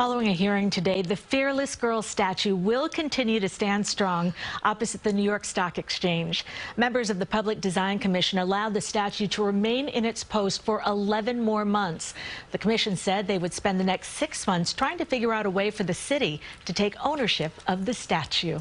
Following a hearing today, the Fearless Girl statue will continue to stand strong opposite the New York Stock Exchange. Members of the Public Design Commission allowed the statue to remain in its post for 11 more months. The commission said they would spend the next six months trying to figure out a way for the city to take ownership of the statue.